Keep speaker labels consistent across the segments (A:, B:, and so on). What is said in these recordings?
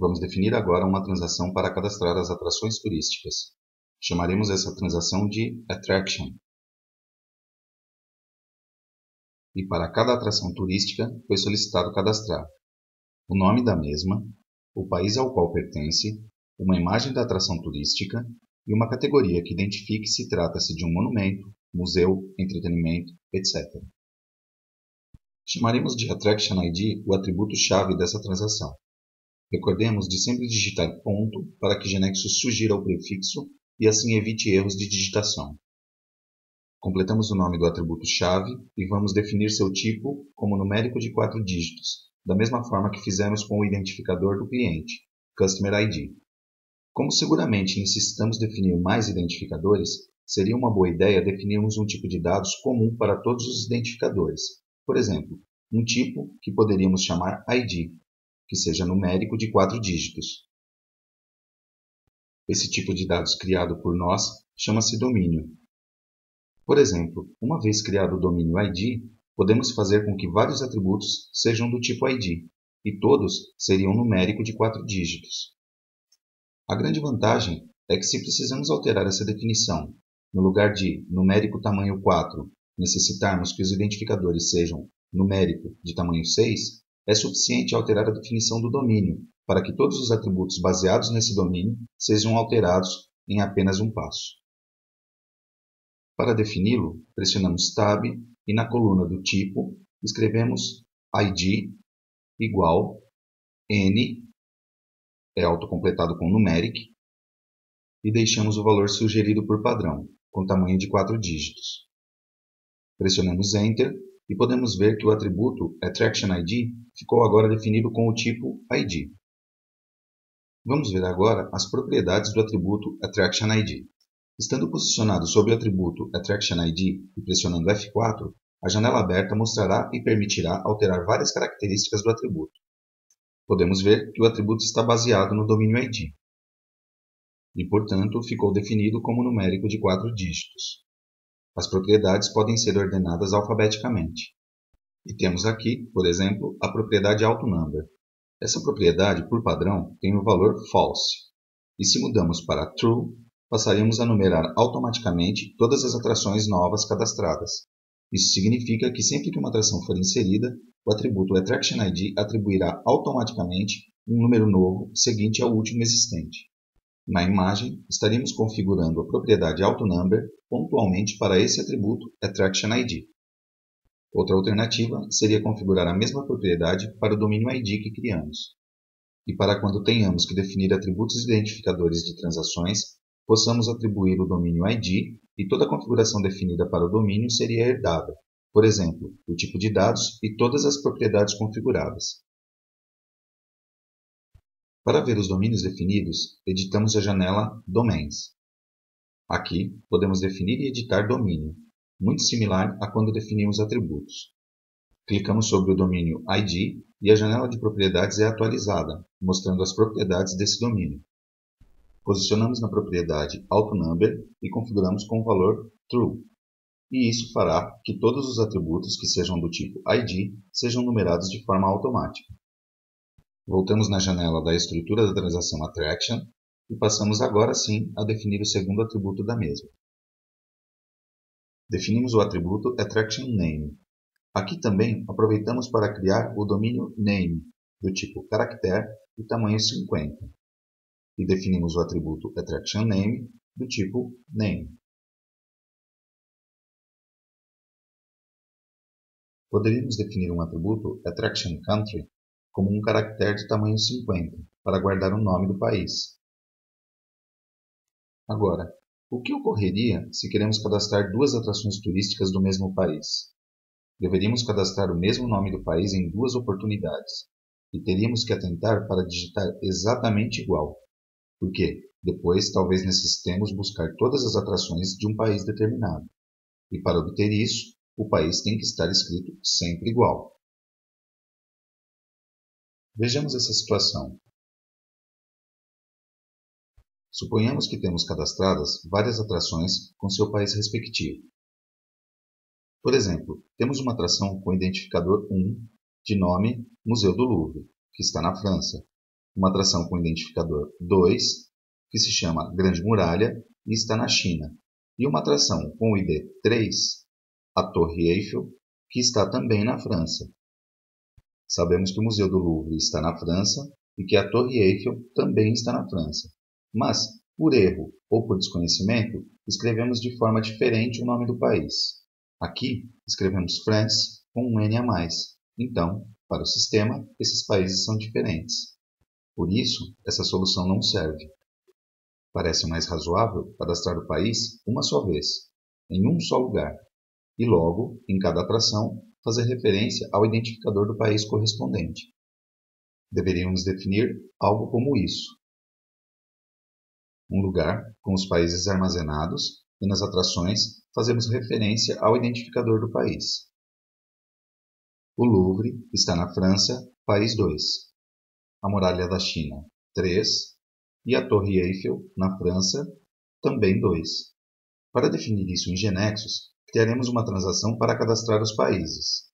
A: Vamos definir agora uma transação para cadastrar as atrações turísticas. Chamaremos essa transação de Attraction. E para cada atração turística foi solicitado cadastrar o nome da mesma, o país ao qual pertence, uma imagem da atração turística e uma categoria que identifique se trata-se de um monumento, museu, entretenimento, etc. Chamaremos de Attraction ID o atributo-chave dessa transação. Recordemos de sempre digitar ponto para que Genexo sugira o prefixo e assim evite erros de digitação. Completamos o nome do atributo-chave e vamos definir seu tipo como numérico de quatro dígitos, da mesma forma que fizemos com o identificador do cliente, Customer ID. Como seguramente necessitamos definir mais identificadores, seria uma boa ideia definirmos um tipo de dados comum para todos os identificadores. Por exemplo, um tipo que poderíamos chamar ID, que seja numérico de quatro dígitos. Esse tipo de dados criado por nós chama-se domínio. Por exemplo, uma vez criado o domínio ID, podemos fazer com que vários atributos sejam do tipo ID, e todos seriam numérico de quatro dígitos. A grande vantagem é que se precisamos alterar essa definição, no lugar de numérico tamanho 4, necessitarmos que os identificadores sejam numérico de tamanho 6, é suficiente alterar a definição do domínio para que todos os atributos baseados nesse domínio sejam alterados em apenas um passo. Para defini-lo, pressionamos Tab e na coluna do tipo escrevemos id igual n, é autocompletado com numeric, e deixamos o valor sugerido por padrão, com tamanho de 4 dígitos. Pressionamos Enter e podemos ver que o atributo AttractionID ficou agora definido com o tipo ID. Vamos ver agora as propriedades do atributo AttractionID. Estando posicionado sobre o atributo AttractionID e pressionando F4, a janela aberta mostrará e permitirá alterar várias características do atributo. Podemos ver que o atributo está baseado no domínio ID e, portanto, ficou definido como numérico de quatro dígitos. As propriedades podem ser ordenadas alfabeticamente. E temos aqui, por exemplo, a propriedade AutoNumber. Essa propriedade, por padrão, tem o valor false. E se mudamos para true, passaremos a numerar automaticamente todas as atrações novas cadastradas. Isso significa que sempre que uma atração for inserida, o atributo AttractionID atribuirá automaticamente um número novo seguinte ao último existente. Na imagem, estaríamos configurando a propriedade AutoNumber pontualmente para esse atributo AttractionID. Outra alternativa seria configurar a mesma propriedade para o domínio ID que criamos. E para quando tenhamos que definir atributos identificadores de transações, possamos atribuir o domínio ID e toda a configuração definida para o domínio seria herdada, por exemplo, o tipo de dados e todas as propriedades configuradas. Para ver os domínios definidos, editamos a janela Domains. Aqui, podemos definir e editar domínio, muito similar a quando definimos atributos. Clicamos sobre o domínio ID e a janela de propriedades é atualizada, mostrando as propriedades desse domínio. Posicionamos na propriedade AutoNumber e configuramos com o valor True. E isso fará que todos os atributos que sejam do tipo ID sejam numerados de forma automática. Voltamos na janela da estrutura da transação Attraction e passamos agora sim a definir o segundo atributo da mesma. Definimos o atributo Attraction Name. Aqui também aproveitamos para criar o domínio Name, do tipo caractere e tamanho 50. E definimos o atributo Attraction Name, do tipo Name. Poderíamos definir um atributo Attraction Country como um caractere de tamanho 50, para guardar o nome do país. Agora, o que ocorreria se queremos cadastrar duas atrações turísticas do mesmo país? Deveríamos cadastrar o mesmo nome do país em duas oportunidades, e teríamos que atentar para digitar exatamente igual, porque depois talvez necessitemos buscar todas as atrações de um país determinado, e para obter isso, o país tem que estar escrito sempre igual. Vejamos essa situação. Suponhamos que temos cadastradas várias atrações com seu país respectivo. Por exemplo, temos uma atração com identificador 1 de nome Museu do Louvre, que está na França, uma atração com identificador 2, que se chama Grande Muralha e está na China, e uma atração com o ID 3, a Torre Eiffel, que está também na França. Sabemos que o Museu do Louvre está na França e que a Torre Eiffel também está na França. Mas, por erro ou por desconhecimento, escrevemos de forma diferente o nome do país. Aqui, escrevemos France com um N a mais. Então, para o sistema, esses países são diferentes. Por isso, essa solução não serve. Parece mais razoável cadastrar o país uma só vez, em um só lugar, e logo, em cada atração, fazer referência ao identificador do país correspondente. Deveríamos definir algo como isso. Um lugar com os países armazenados e nas atrações fazemos referência ao identificador do país. O Louvre está na França, país 2. A Muralha da China, 3. E a Torre Eiffel, na França, também 2. Para definir isso em genexos, criaremos uma transação para cadastrar os países.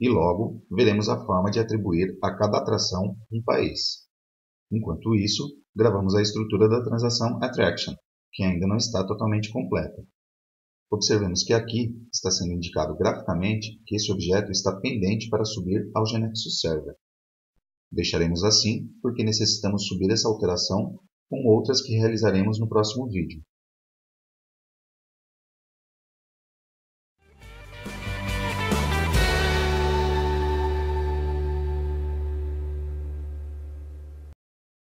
A: E logo veremos a forma de atribuir a cada atração um país. Enquanto isso, gravamos a estrutura da transação Attraction, que ainda não está totalmente completa. Observemos que aqui está sendo indicado graficamente que esse objeto está pendente para subir ao Genexus Server. Deixaremos assim porque necessitamos subir essa alteração com outras que realizaremos no próximo vídeo.